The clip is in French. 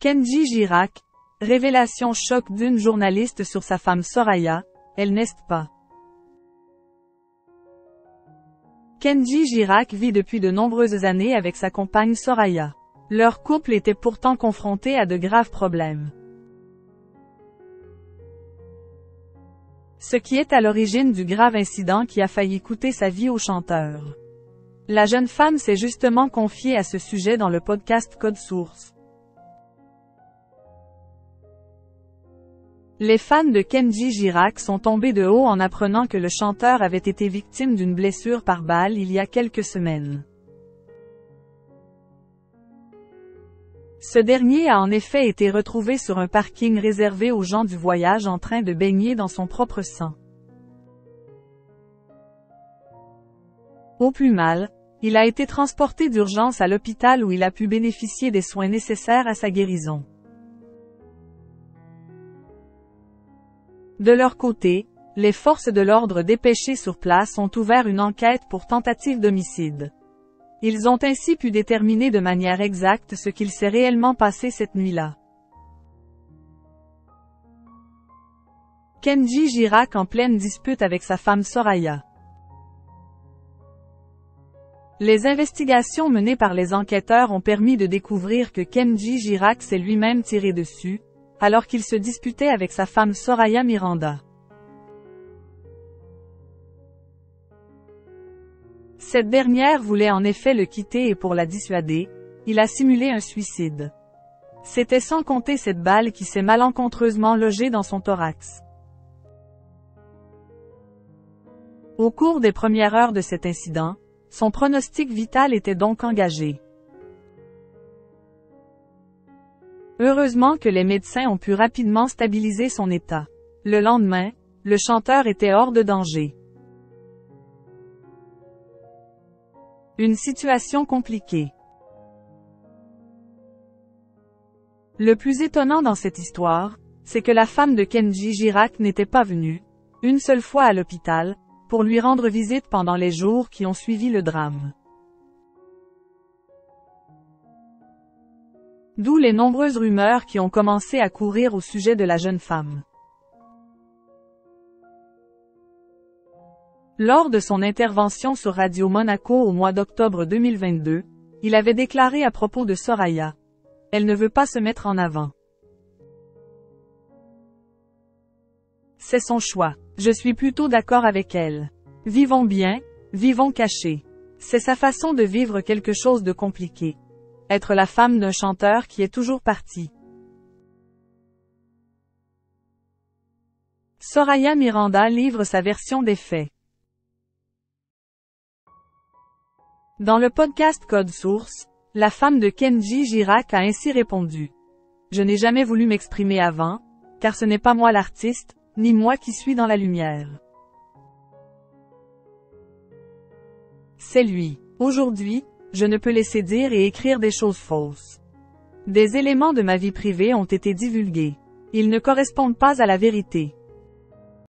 Kenji Girac, révélation choc d'une journaliste sur sa femme Soraya, elle n'est pas? Kenji Girac vit depuis de nombreuses années avec sa compagne Soraya. Leur couple était pourtant confronté à de graves problèmes. Ce qui est à l'origine du grave incident qui a failli coûter sa vie au chanteur. La jeune femme s'est justement confiée à ce sujet dans le podcast Code Source. Les fans de Kenji Girac sont tombés de haut en apprenant que le chanteur avait été victime d'une blessure par balle il y a quelques semaines. Ce dernier a en effet été retrouvé sur un parking réservé aux gens du voyage en train de baigner dans son propre sang. Au plus mal, il a été transporté d'urgence à l'hôpital où il a pu bénéficier des soins nécessaires à sa guérison. De leur côté, les forces de l'ordre dépêchées sur place ont ouvert une enquête pour tentative d'homicide. Ils ont ainsi pu déterminer de manière exacte ce qu'il s'est réellement passé cette nuit-là. Kenji Girac en pleine dispute avec sa femme Soraya. Les investigations menées par les enquêteurs ont permis de découvrir que Kenji Girac s'est lui-même tiré dessus, alors qu'il se disputait avec sa femme Soraya Miranda. Cette dernière voulait en effet le quitter et pour la dissuader, il a simulé un suicide. C'était sans compter cette balle qui s'est malencontreusement logée dans son thorax. Au cours des premières heures de cet incident, son pronostic vital était donc engagé. Heureusement que les médecins ont pu rapidement stabiliser son état. Le lendemain, le chanteur était hors de danger. Une situation compliquée. Le plus étonnant dans cette histoire, c'est que la femme de Kenji Girac n'était pas venue, une seule fois à l'hôpital, pour lui rendre visite pendant les jours qui ont suivi le drame. D'où les nombreuses rumeurs qui ont commencé à courir au sujet de la jeune femme. Lors de son intervention sur Radio Monaco au mois d'octobre 2022, il avait déclaré à propos de Soraya. Elle ne veut pas se mettre en avant. C'est son choix. Je suis plutôt d'accord avec elle. Vivons bien, vivons cachés. C'est sa façon de vivre quelque chose de compliqué. Être la femme d'un chanteur qui est toujours parti. Soraya Miranda livre sa version des faits. Dans le podcast Code Source, la femme de Kenji Girac a ainsi répondu. Je n'ai jamais voulu m'exprimer avant, car ce n'est pas moi l'artiste, ni moi qui suis dans la lumière. C'est lui. Aujourd'hui, je ne peux laisser dire et écrire des choses fausses. Des éléments de ma vie privée ont été divulgués. Ils ne correspondent pas à la vérité.